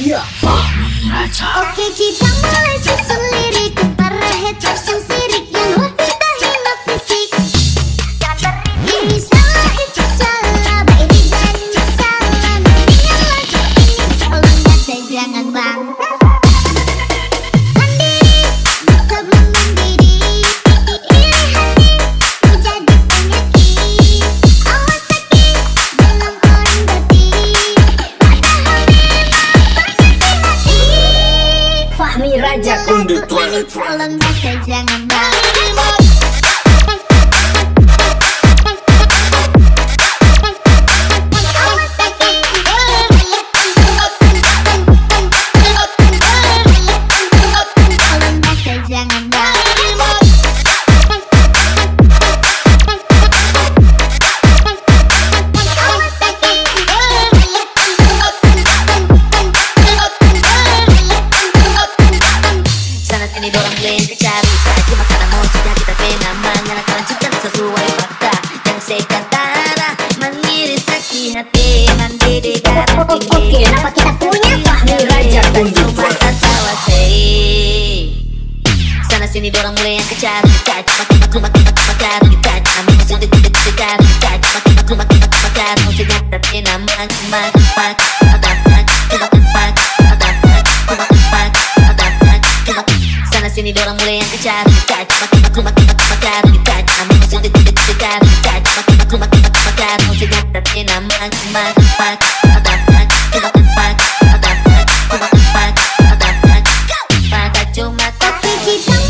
Yeah. Okay, kita mulai sendiri, kita rehat langsung on the toilet while I'm naked and I'm not sini dorang mulai yang kejar Dekat, makin makin makin makin bakar Dekat, kami sudah tidak dekat Dekat, makin makin makin makin bakar Musiknya tapi nama kemat Empat, sini mulai yang kejar tidak tapi nama cuma tapi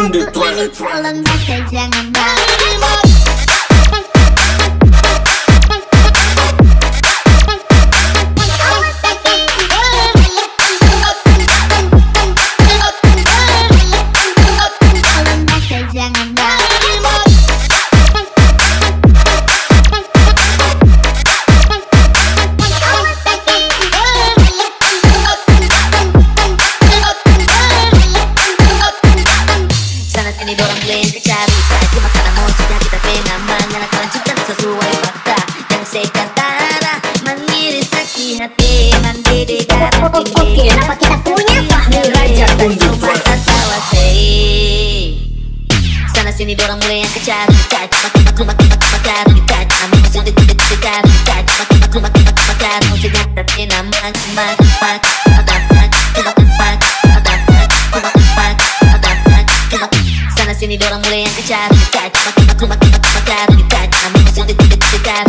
我对你做了哪些伤害？ingin ku cari Lagi makanan sudah kita penaman Karena cinta sesuai fakta Yang sekatara mengiris sakit hati Mandiri darah tinggi Oke, kenapa kita punya Fahmi Raja Tunjuk mata Sana sini dorong mulai yang kejar Touch, makin aku makin aku bakar Touch, amin sudah tidak dekat Touch, makin aku makin aku mak mak I'm mulai yang kejar Tak cuma kita kumpa kita kumpa kar Ini tak cuma mimpi sudah tiba-tiba kar